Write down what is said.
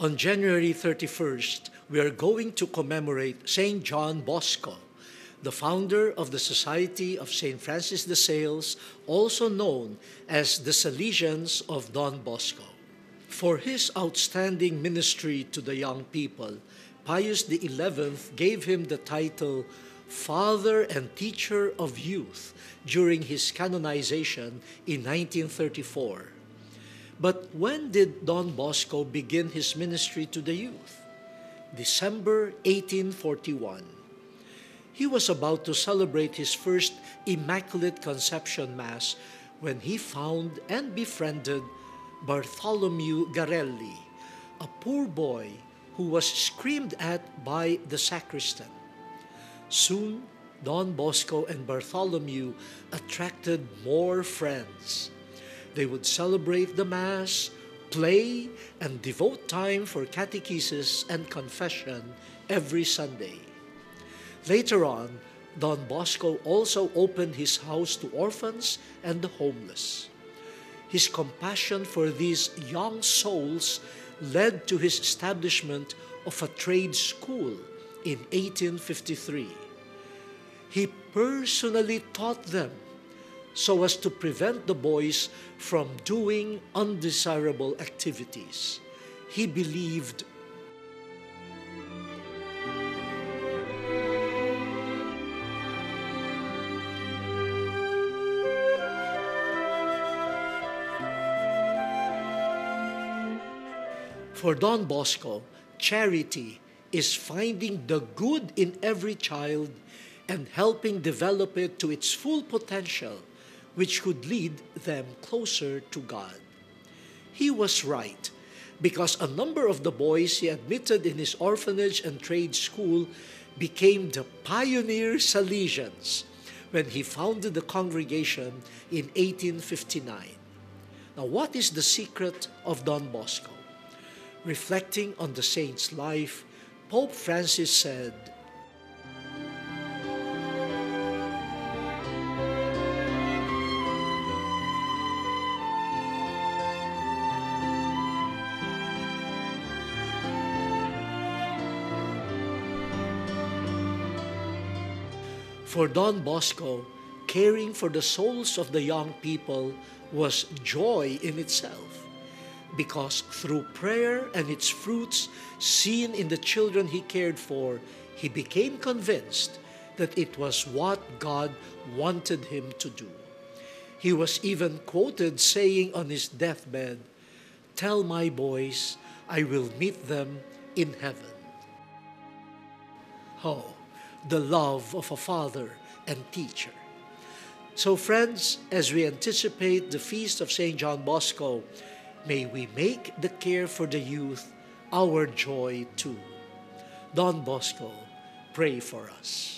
On January 31st, we are going to commemorate St. John Bosco, the founder of the Society of St. Francis de Sales, also known as the Salesians of Don Bosco. For his outstanding ministry to the young people, Pius XI gave him the title Father and Teacher of Youth during his canonization in 1934. But when did Don Bosco begin his ministry to the youth? December 1841. He was about to celebrate his first Immaculate Conception Mass when he found and befriended Bartholomew Garelli, a poor boy who was screamed at by the sacristan. Soon, Don Bosco and Bartholomew attracted more friends. They would celebrate the Mass, play, and devote time for catechesis and confession every Sunday. Later on, Don Bosco also opened his house to orphans and the homeless. His compassion for these young souls led to his establishment of a trade school in 1853. He personally taught them so as to prevent the boys from doing undesirable activities. He believed For Don Bosco, charity is finding the good in every child and helping develop it to its full potential which could lead them closer to God. He was right because a number of the boys he admitted in his orphanage and trade school became the pioneer Salesians when he founded the congregation in 1859. Now, what is the secret of Don Bosco? Reflecting on the saint's life, Pope Francis said, For Don Bosco, caring for the souls of the young people was joy in itself because through prayer and its fruits seen in the children he cared for, he became convinced that it was what God wanted him to do. He was even quoted saying on his deathbed, Tell my boys I will meet them in heaven. Oh, the love of a father and teacher. So, friends, as we anticipate the feast of St. John Bosco, may we make the care for the youth our joy too. Don Bosco, pray for us.